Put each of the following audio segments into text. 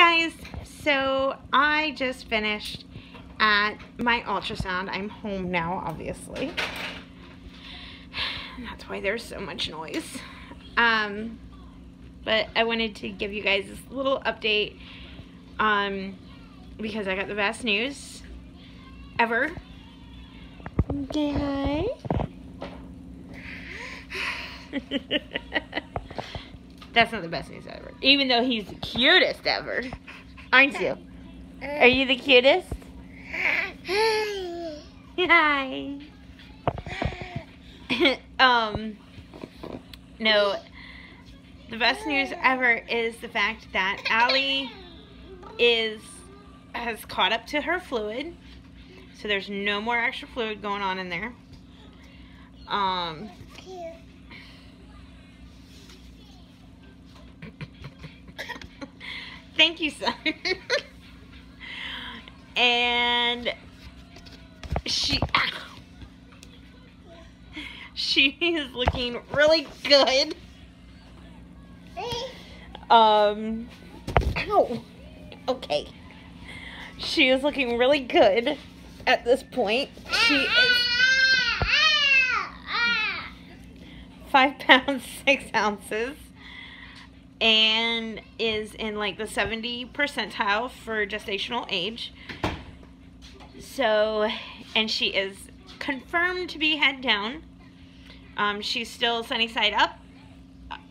guys, so I just finished at my ultrasound. I'm home now, obviously. And that's why there's so much noise. Um, but I wanted to give you guys this little update um, because I got the best news ever. Hi. That's not the best news ever. Even though he's the cutest ever. Aren't you? Are you the cutest? Hi. um, no, the best news ever is the fact that Allie is has caught up to her fluid. So there's no more extra fluid going on in there. Um, thank you, son. and she she is looking really good. Um, ow. Okay. She is looking really good at this point. She is five pounds, six ounces, and is in like the 70 percentile for gestational age. So, and she is confirmed to be head down. Um, she's still sunny side up.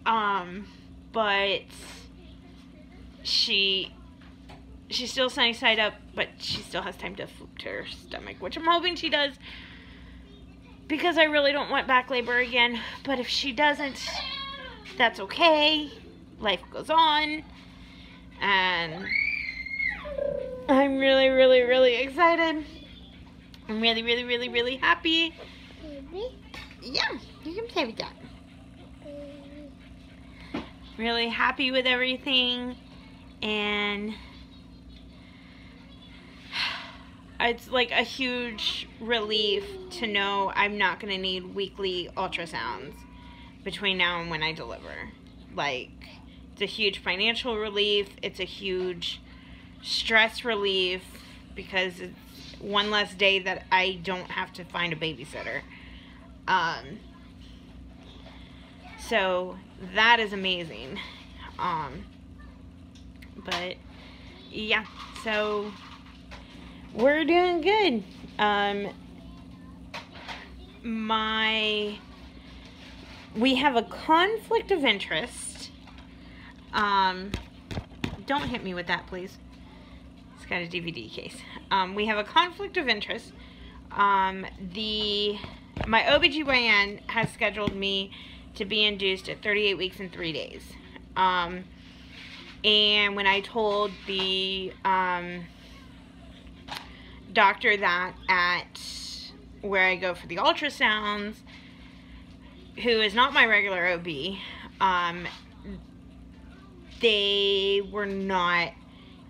Um, but she she's still sunny side up, but she still has time to flip to her stomach, which I'm hoping she does because I really don't want back labor again. But if she doesn't, that's okay. Life goes on. And I'm really, really, really excited. I'm really, really, really, really happy. Yeah, you can play with that. Really happy with everything. And it's like a huge relief to know I'm not going to need weekly ultrasounds between now and when I deliver. Like, it's a huge financial relief. It's a huge stress relief because it's one less day that I don't have to find a babysitter. Um, so that is amazing. Um, but yeah, so we're doing good. Um, my we have a conflict of interest. Um, don't hit me with that, please. It's got a DVD case. Um, we have a conflict of interest. Um, the my OBGYN has scheduled me to be induced at 38 weeks and 3 days. Um, and when I told the um, doctor that at where I go for the ultrasounds, who is not my regular OB, um, they were not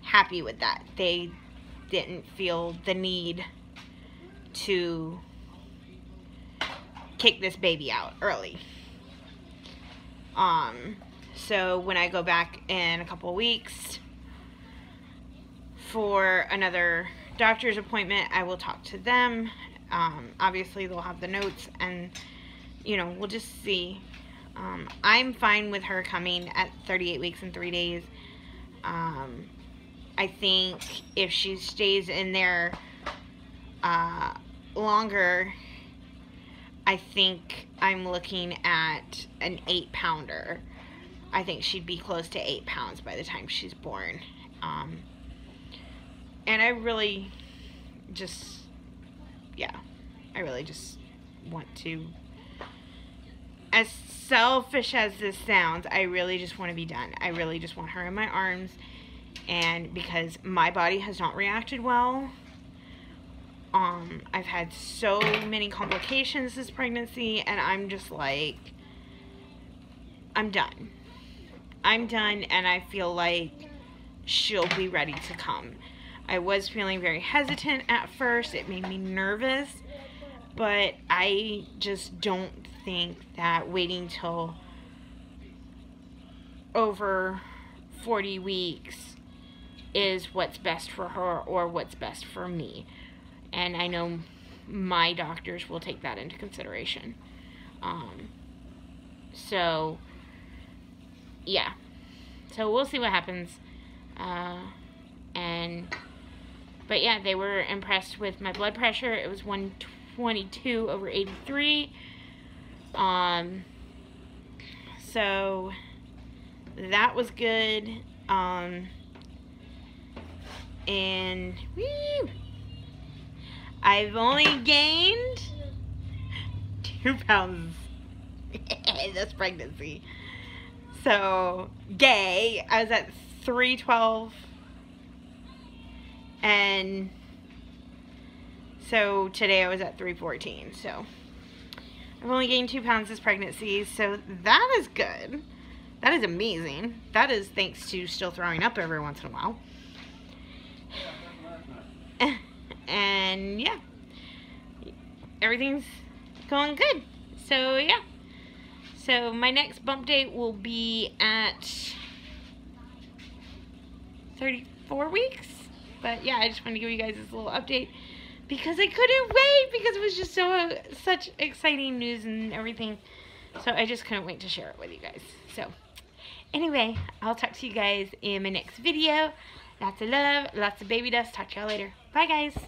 happy with that. They didn't feel the need to kick this baby out early. Um, so when I go back in a couple weeks for another doctor's appointment, I will talk to them. Um, obviously, they'll have the notes, and you know, we'll just see. Um, I'm fine with her coming at 38 weeks and three days. Um, I think if she stays in there uh, longer, I think I'm looking at an eight pounder. I think she'd be close to eight pounds by the time she's born. Um, and I really just, yeah, I really just want to, as selfish as this sounds, I really just want to be done. I really just want her in my arms. And because my body has not reacted well, um, I've had so many complications this pregnancy, and I'm just like, I'm done. I'm done, and I feel like she'll be ready to come. I was feeling very hesitant at first. It made me nervous, but I just don't think that waiting till over 40 weeks is what's best for her or what's best for me. And I know my doctors will take that into consideration. Um, so, yeah. So we'll see what happens. Uh, and, but yeah, they were impressed with my blood pressure. It was 122 over 83. Um, so that was good. Um, and I've only gained two pounds this pregnancy. So, gay. I was at 312. And so today I was at 314. So, I've only gained two pounds this pregnancy. So, that is good. That is amazing. That is thanks to still throwing up every once in a while. and yeah, everything's going good. So yeah. So my next bump date will be at 34 weeks. But yeah, I just wanted to give you guys this little update because I couldn't wait because it was just so such exciting news and everything. So I just couldn't wait to share it with you guys. So anyway, I'll talk to you guys in my next video. Lots of love, lots of baby dust. Talk to y'all later. Bye guys.